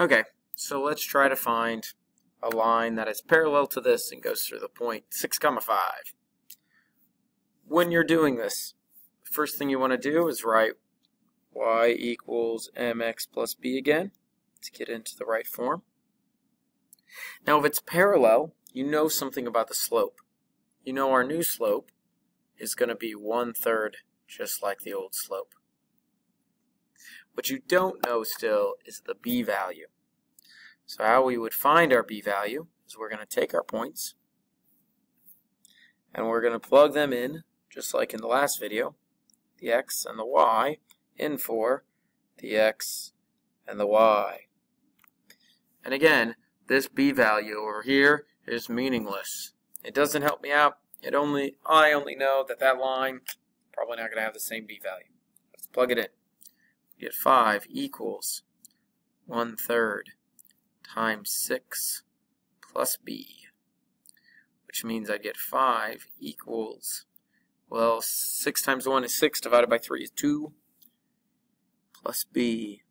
Okay, so let's try to find a line that is parallel to this and goes through the point 6 comma 5. When you're doing this, first thing you want to do is write y equals mx plus b again to get into the right form. Now if it's parallel, you know something about the slope. You know our new slope is going to be one-third just like the old slope. What you don't know still is the b value. So how we would find our b value is we're going to take our points and we're going to plug them in just like in the last video, the x and the y in for the x and the y. And again, this b value over here is meaningless. It doesn't help me out. It only I only know that that line probably not going to have the same b value. Let's plug it in get 5 equals 1 third times 6 plus b, which means I get 5 equals, well, 6 times 1 is 6, divided by 3 is 2, plus b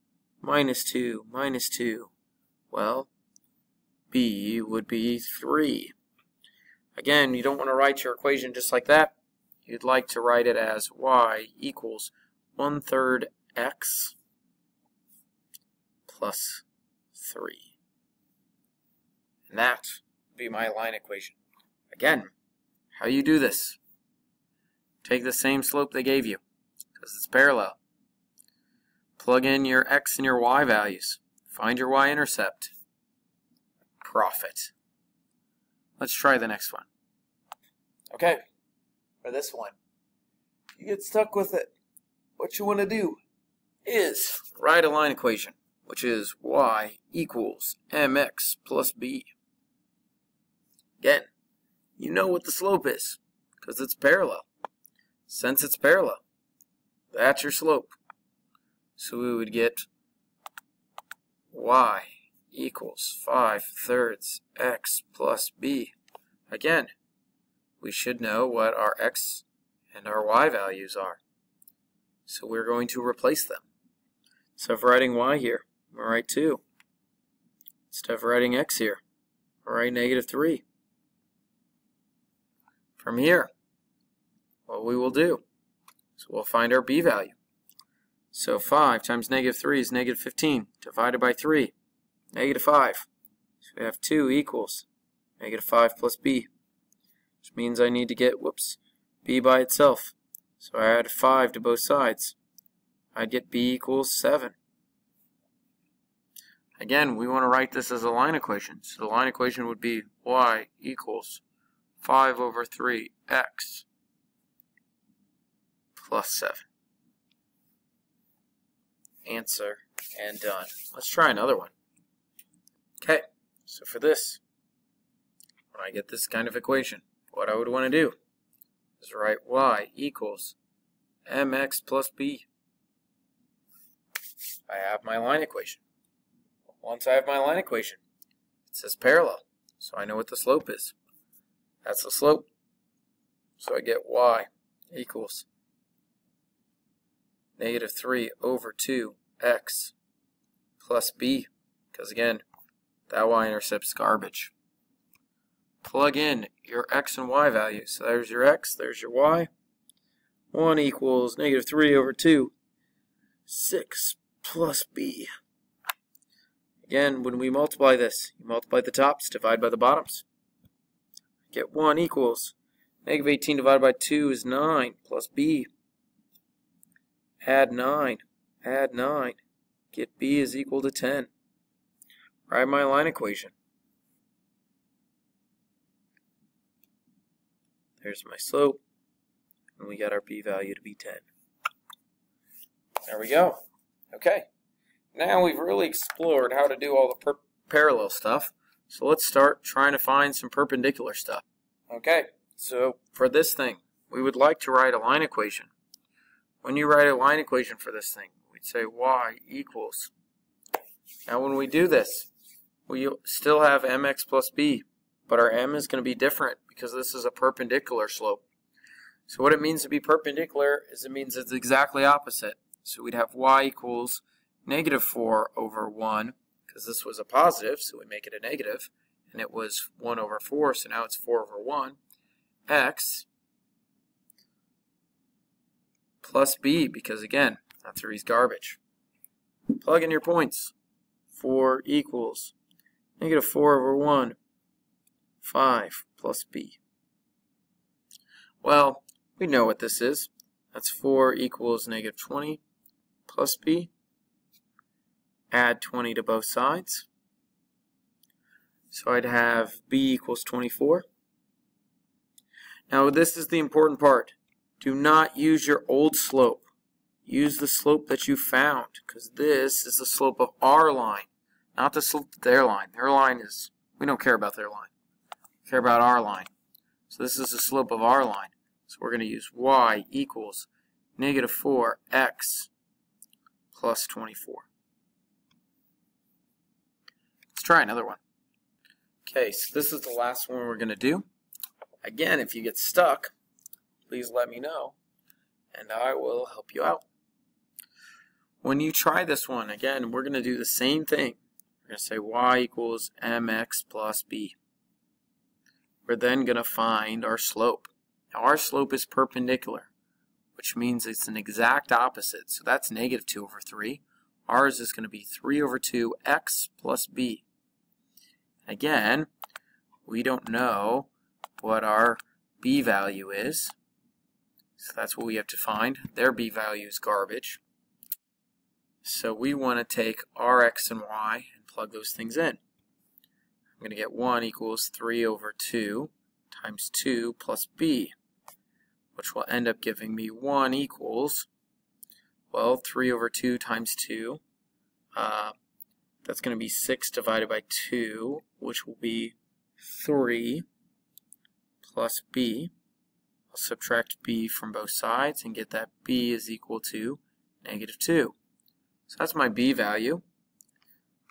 minus 2 minus 2. Well, b would be 3. Again, you don't want to write your equation just like that. You'd like to write it as y equals 1 third x plus 3. And that would be my line equation. Again, how you do this? Take the same slope they gave you, because it's parallel. Plug in your x and your y values. Find your y-intercept. Profit. Let's try the next one. Okay, for this one, you get stuck with it. What you want to do is write a line equation, which is y equals mx plus b. Again, you know what the slope is, because it's parallel. Since it's parallel, that's your slope. So we would get y equals 5 thirds x plus b. Again, we should know what our x and our y values are. So we're going to replace them. Instead of writing y here, we'll write 2. Instead of writing x here, we'll write negative 3. From here, what we will do so we'll find our b value. So 5 times negative 3 is negative 15, divided by 3, negative 5. So we have 2 equals negative 5 plus b, which means I need to get, whoops, b by itself. So I add 5 to both sides. I'd get b equals 7. Again, we want to write this as a line equation. So the line equation would be y equals 5 over 3x plus 7. Answer and done. Let's try another one. Okay, so for this, when I get this kind of equation, what I would want to do is write y equals mx plus b I have my line equation. Once I have my line equation, it says parallel, so I know what the slope is. That's the slope. So I get y equals negative 3 over 2x plus b, because again, that y-intercept is garbage. Plug in your x and y values. So there's your x, there's your y. 1 equals negative 3 over 2, 6 plus b. Again, when we multiply this, you multiply the tops, divide by the bottoms. Get 1 equals negative 18 divided by 2 is 9 plus b. Add 9, add 9. Get b is equal to 10. Write my line equation. There's my slope, and we got our b value to be 10. There we go. Okay, now we've really explored how to do all the parallel stuff, so let's start trying to find some perpendicular stuff. Okay, so for this thing, we would like to write a line equation. When you write a line equation for this thing, we'd say y equals. Now when we do this, we still have mx plus b, but our m is going to be different because this is a perpendicular slope. So what it means to be perpendicular is it means it's exactly opposite. So we'd have y equals negative 4 over 1, because this was a positive, so we make it a negative, and it was 1 over 4, so now it's 4 over 1, x plus b, because again, that 3 is garbage. Plug in your points. 4 equals negative 4 over 1, 5 plus b. Well, we know what this is. That's 4 equals negative 20 plus b. Add 20 to both sides. So I'd have b equals 24. Now this is the important part. Do not use your old slope. Use the slope that you found because this is the slope of our line, not the slope of their line. Their line is, we don't care about their line. We care about our line. So this is the slope of our line. So we're going to use y equals negative 4x plus 24. Let's try another one. Okay, so this is the last one we're going to do. Again, if you get stuck, please let me know, and I will help you out. When you try this one, again, we're going to do the same thing. We're going to say y equals mx plus b. We're then going to find our slope. Now our slope is perpendicular, which means it's an exact opposite. So that's negative 2 over 3. Ours is going to be 3 over 2 x plus b. Again, we don't know what our b value is. So that's what we have to find. Their b value is garbage. So we want to take our x and y and plug those things in. I'm going to get 1 equals 3 over 2 times 2 plus b, which will end up giving me 1 equals, well, 3 over 2 times 2. Uh, that's going to be 6 divided by 2, which will be 3 plus b. I'll subtract b from both sides and get that b is equal to negative 2. So that's my b value.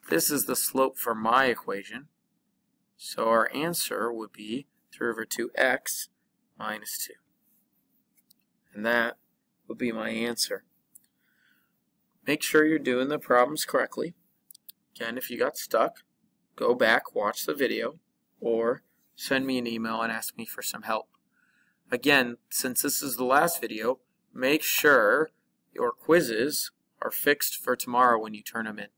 This is the slope for my equation. So our answer would be 3 over 2x minus 2. And that would be my answer. Make sure you're doing the problems correctly. Again, if you got stuck, go back, watch the video, or send me an email and ask me for some help. Again, since this is the last video, make sure your quizzes are fixed for tomorrow when you turn them in.